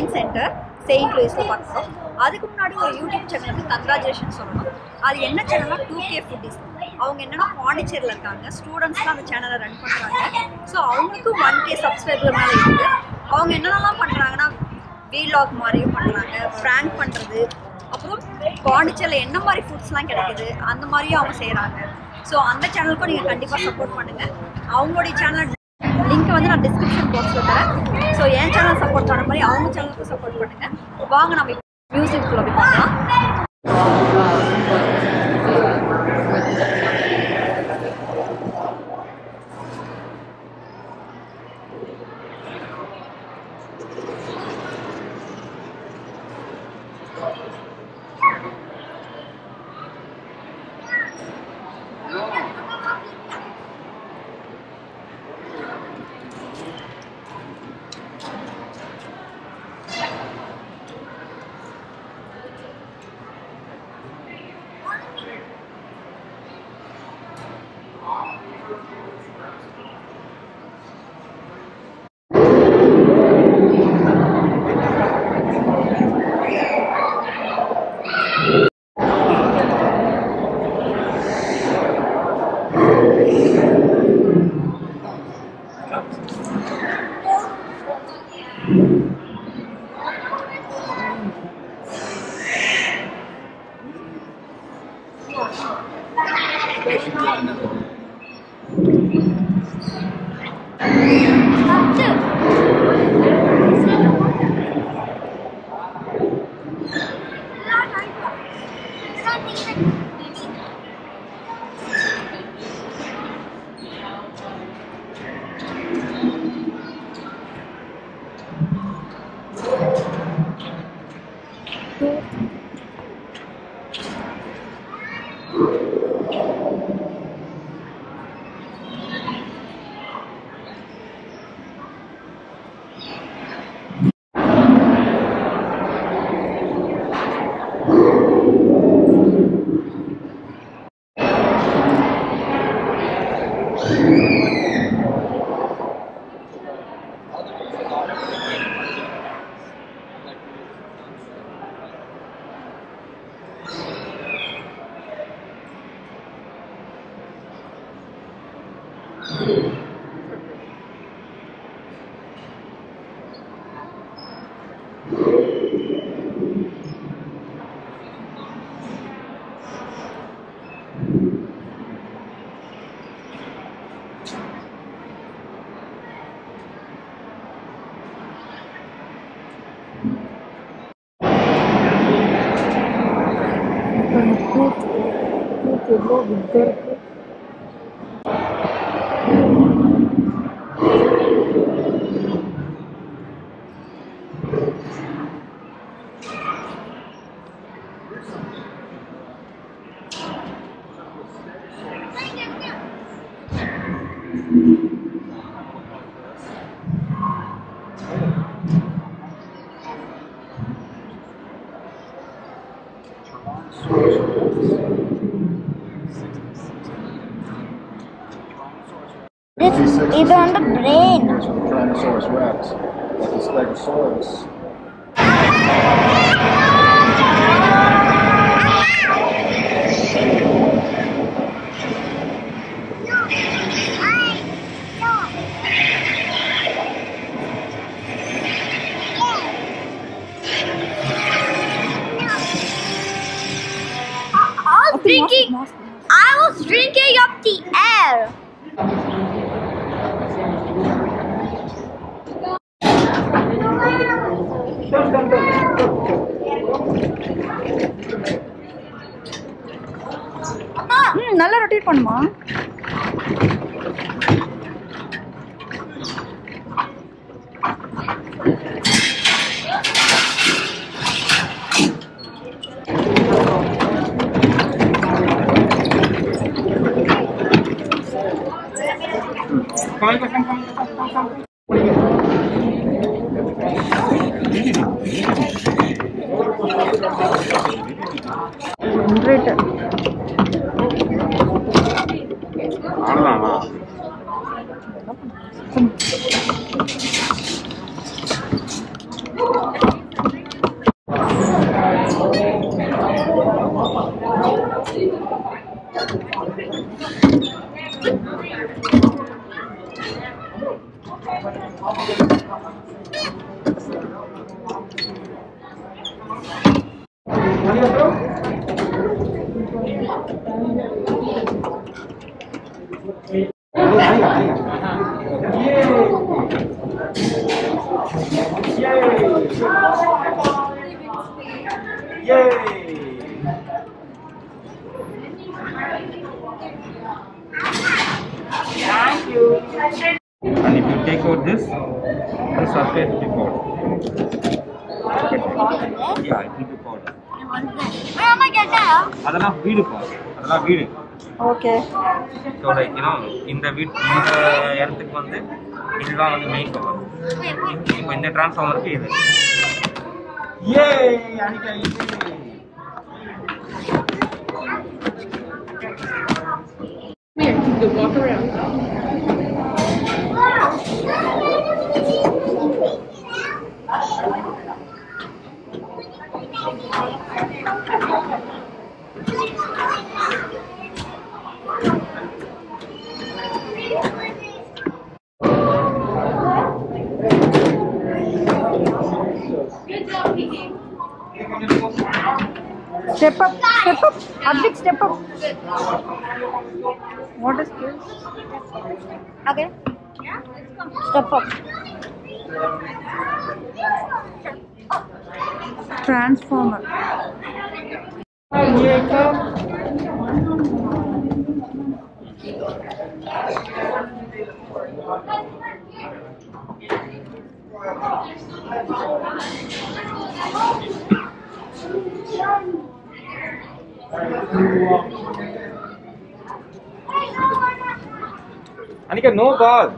Science centre Saint லூயிஸில் பார்க்க அதுக்கு முன்னாடி ஒரு யூடியூப் சேனலுக்கு கங்க்ராச்சுலேஷன் சொல்லணும். அது என்ன சேனல்னா டூ கே ஃபுட்டிஸ் அவங்க என்னன்னா பாண்டிச்சேரியில் இருக்காங்க. ஸ்டூடெண்ட்ஸ்லாம் அந்த சேனலை ரன் பண்ணுறாங்க ஸோ அவங்களுக்கும் ஒன் கே சப்ஸ்கிரைபர் மேலே இருக்குது அவங்க என்னென்னலாம் பண்ணுறாங்கன்னா வீலாக் மாதிரியும் பண்ணுறாங்க ப்ராங்க் பண்ணுறது அப்புறம் பாண்டிச்சேரியில் என்ன மாதிரி ஃபுட்ஸ்லாம் கிடைக்குது அந்த மாதிரியும் அவங்க செய்கிறாங்க ஸோ அந்த சேனலுக்கும் நீங்கள் கண்டிப்பாக சப்போர்ட் பண்ணுங்கள் அவங்களுடைய சேனல் லிங்க் வந்து நான் டிஸ்கிரிப்ஷன் பாக்ஸில் தரேன். ஸோ என் சேனல் சப்போர்ட் பண்ண மாதிரி அவங்க சேனலுக்கும் சப்போர்ட் பண்ணுங்கள் வாங்க நம்ம மியூசிக் குள்ள போய் பார்க்கலாம். bình tĩnh Thank you. Either on the brain. Tyrannosaurus rex, like the Stegosaurus. ம் நல்லா ரொட்டேட் பண்ணுமா And if you take out this, the surface will be powder. Yeah, it will be powder. Where am I getting that? அதெல்லாம் வீடு பா அதெல்லாம் வீடு okay so like you know இந்த வீட் இந்த இடத்துக்கு வந்து இதுதான் வந்து மெயின் பவர் இப்போ இந்த டிரான்ஸ்ஃபார்மருக்கு இது. ஏ அனிகா இது. Step step up. What is this? Okay. Step up. Transformer. Anika, no ball.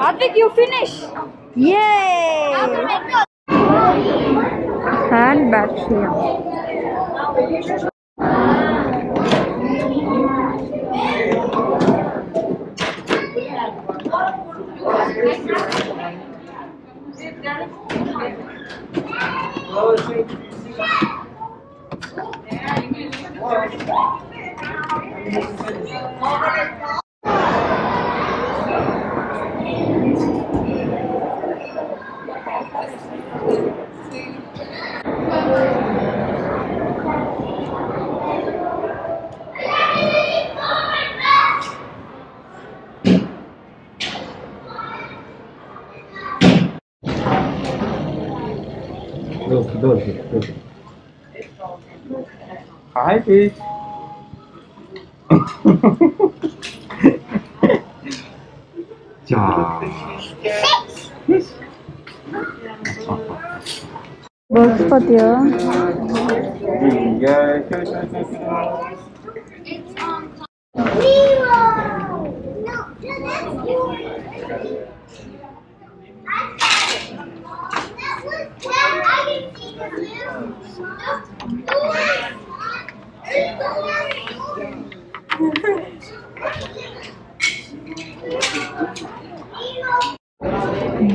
Hardik, you finish. Yay! Hand back here. tapi ya Golfpot ya. Iya,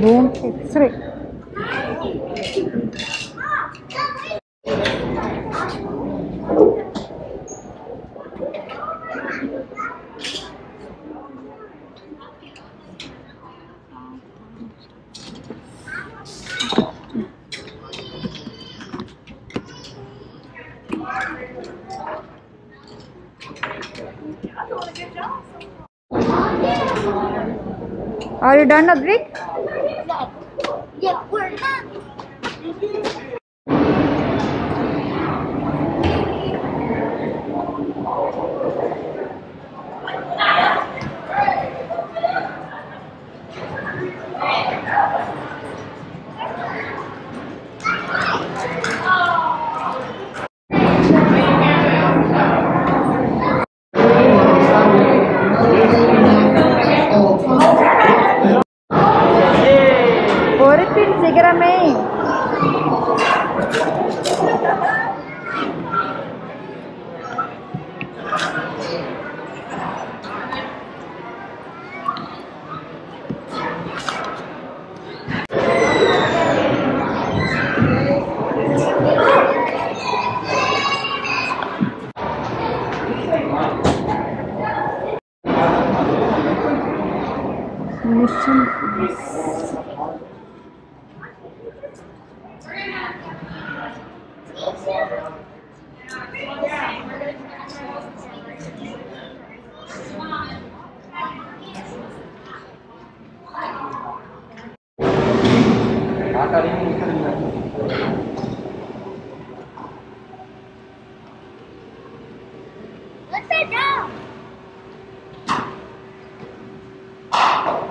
Boom X-ray. Thank Are you done, Advik?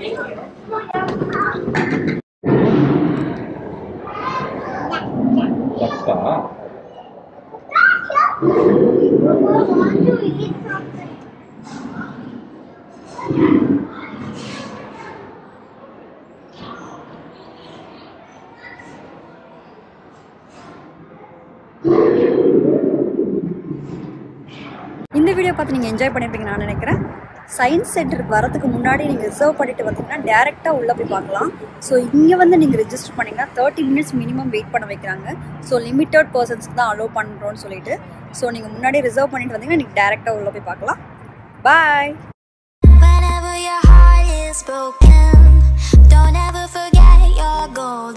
இந்த video பார்த்து நீங்கள் enjoy பண்ணியிருப்பீங்க நான் நினைக்கிறேன். Science சென்டருக்கு வரதுக்கு முன்னாடி நீங்கள் ரிசர்வ் பண்ணிட்டு வந்தீங்கன்னா டேரெக்டாக உள்ளே போய் பார்க்கலாம் ஸோ இங்கே வந்து நீங்கள் ரிஜிஸ்டர் பண்ணிங்கன்னா தேர்ட்டி மினிட்ஸ் மினிமம் வெயிட் பண்ண வைக்கிறாங்க ஸோ லிமிட்டட் பர்சன்ஸ்க்கு தான் அலோவ் பண்ணுறோன்னு சொல்லிட்டு ஸோ நீங்கள் முன்னாடி ரிசர்வ் பண்ணிட்டு வந்தீங்கன்னா நீங்கள் டேரெக்டாக உள்ளே போய் பார்க்கலாம் பாய் Broken. Don't ever forget your gold.